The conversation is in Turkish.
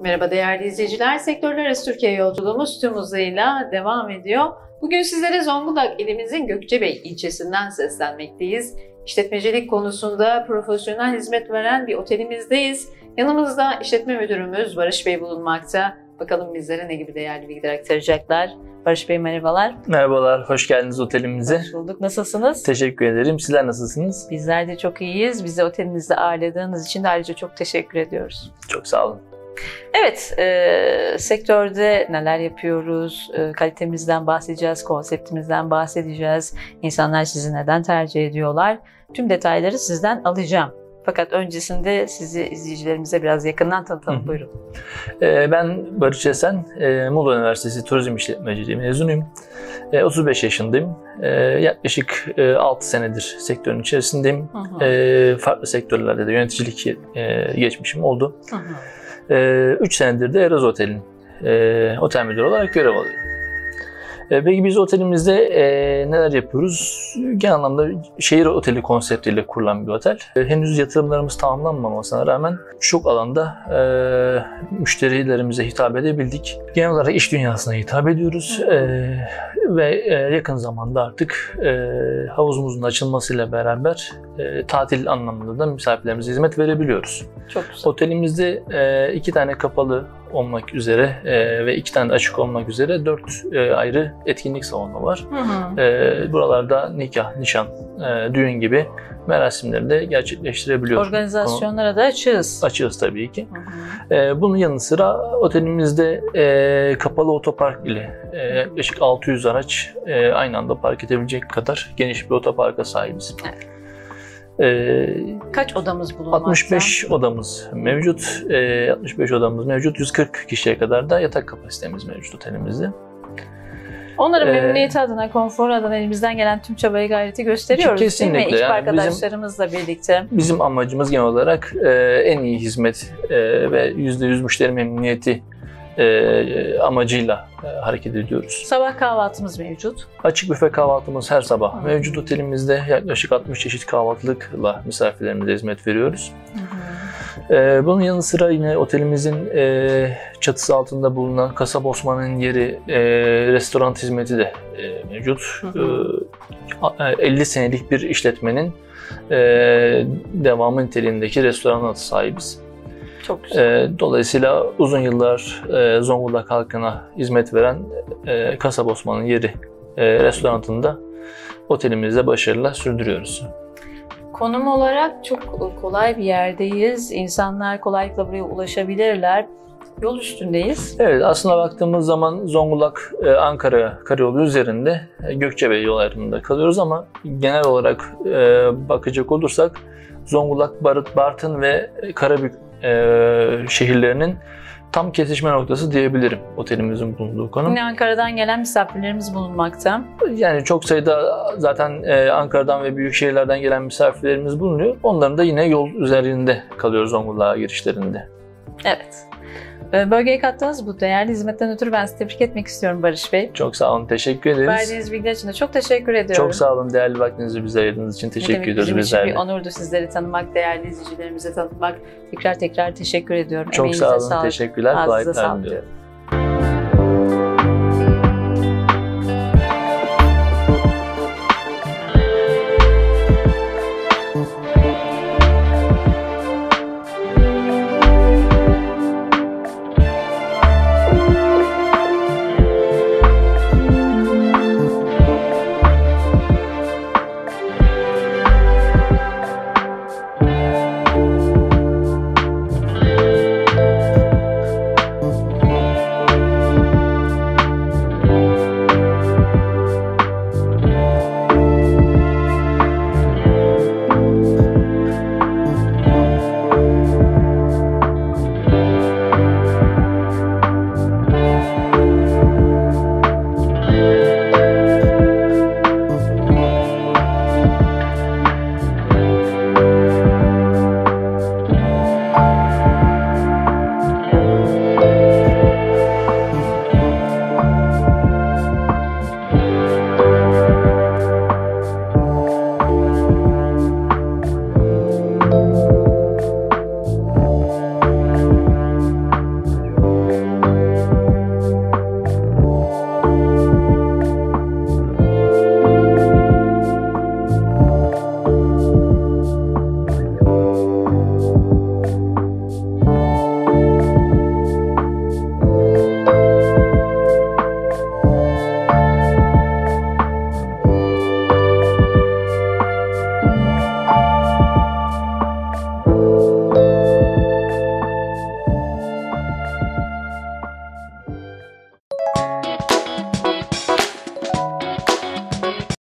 Merhaba değerli izleyiciler. Sektörler arası Türkiye yolculuğumuz tüm hızıyla devam ediyor. Bugün sizlere Zonguldak ilimizin Gökçebey ilçesinden seslenmekteyiz. İşletmecilik konusunda profesyonel hizmet veren bir otelimizdeyiz. Yanımızda işletme müdürümüz Barış Bey bulunmakta. Bakalım bizlere ne gibi değerli bilgiler aktaracaklar. Barış Bey merhabalar. Merhabalar, hoş geldiniz otelimize. Hoş bulduk. Nasılsınız? Teşekkür ederim. Sizler nasılsınız? Bizler de çok iyiyiz. Bizi otelimizde ağırladığınız için de ayrıca çok teşekkür ediyoruz. Çok sağ olun. Evet, e, sektörde neler yapıyoruz, e, kalitemizden bahsedeceğiz, konseptimizden bahsedeceğiz. İnsanlar sizi neden tercih ediyorlar? Tüm detayları sizden alacağım. Fakat öncesinde sizi izleyicilerimize biraz yakından tanıtalım. Hı. Buyurun. Ee, ben Barış Esen, e, Muğla Üniversitesi Turizm İşletmeciliği mezunuyum. E, 35 yaşındayım. E, yaklaşık e, 6 senedir sektörün içerisindeyim. Hı hı. E, farklı sektörlerde de yöneticilik e, geçmişim oldu. Hı hı. 3 senedir de Eroz Otel'in e, otel müdürü olarak görev alıyorum. E, peki biz otelimizde e, neler yapıyoruz? Genel anlamda şehir oteli konseptiyle kurulan bir otel. E, henüz yatırımlarımız tamamlanmamasına rağmen çok alanda e, müşterilerimize hitap edebildik. Genel olarak iş dünyasına hitap ediyoruz. E, ve e, yakın zamanda artık e, havuzumuzun açılmasıyla beraber e, tatil anlamında da misafirlerimize hizmet verebiliyoruz. Çok güzel. Otelimizde e, iki tane kapalı olmak üzere e, ve iki tane de açık olmak üzere dört e, ayrı etkinlik salonu var. Hı hı. E, buralarda nikah, nişan, e, düğün gibi merasimleri de gerçekleştirebiliyoruz. Organizasyonlara da açığız. Açığız tabii ki. Hı hı. E, bunun yanı sıra otelimizde e, kapalı otopark ile e, yaklaşık 600 araç e, aynı anda park edebilecek kadar geniş bir otoparka sahibiz. Evet. E, Kaç odamız bulunmakta? 65 odamız mevcut. E, 65 odamız mevcut. 140 kişiye kadar da yatak kapasitemiz mevcut otelimizde. Onların Ee, memnuniyeti adına, konfor adına elimizden gelen tüm çabayı gayreti gösteriyoruz değil mi? Kesinlikle. Ekip Yani arkadaşlarımızla birlikte. Bizim amacımız genel olarak e, en iyi hizmet e, ve %100 müşteri memnuniyeti e, amacıyla e, hareket ediyoruz. Sabah kahvaltımız mevcut. Açık büfe kahvaltımız her sabah Hı. mevcut otelimizde. Yaklaşık 60 çeşit kahvaltılıkla misafirlerimize hizmet veriyoruz. Ee, bunun yanı sıra yine otelimizin e, çatısı altında bulunan Kasap Osman'ın yeri e, restoran hizmeti de e, mevcut. Hı a- 50 senelik bir işletmenin e, devamı niteliğindeki restoran sahibiz. Çok güzel. E, dolayısıyla uzun yıllar e, Zonguldak halkına hizmet veren e, Kasap Osman'ın yeri e, restoranında otelimizde başarıyla sürdürüyoruz. Konum olarak çok kolay bir yerdeyiz. İnsanlar kolaylıkla buraya ulaşabilirler. Yol üstündeyiz. Evet aslında baktığımız zaman Zonguldak e, Ankara karayolu üzerinde e, Gökçebey yol ayrımında kalıyoruz ama genel olarak e, bakacak olursak Zonguldak, Barıt, Bartın ve Karabük e, şehirlerinin tam kesişme noktası diyebilirim otelimizin bulunduğu konum. Yine Ankara'dan gelen misafirlerimiz bulunmakta. Yani çok sayıda zaten e, Ankara'dan ve büyük şehirlerden gelen misafirlerimiz bulunuyor. Onların da yine yol üzerinde kalıyor Zonguldak'a girişlerinde. Evet. Ee, Bölgeye kattığınız bu değerli hizmetten ötürü ben sizi tebrik etmek istiyorum Barış Bey. Çok sağ olun, teşekkür ederiz. Verdiğiniz bilgiler için de çok teşekkür ediyorum. Çok sağ olun, değerli vaktinizi bize ayırdığınız için teşekkür ediyoruz bizim için bizler de. bir onurdu sizleri tanımak, değerli izleyicilerimize tanıtmak. Tekrar tekrar teşekkür ediyorum. Çok Emeğinize sağ olun, sağlık. teşekkürler. Ağzınıza sağlık diliyorum.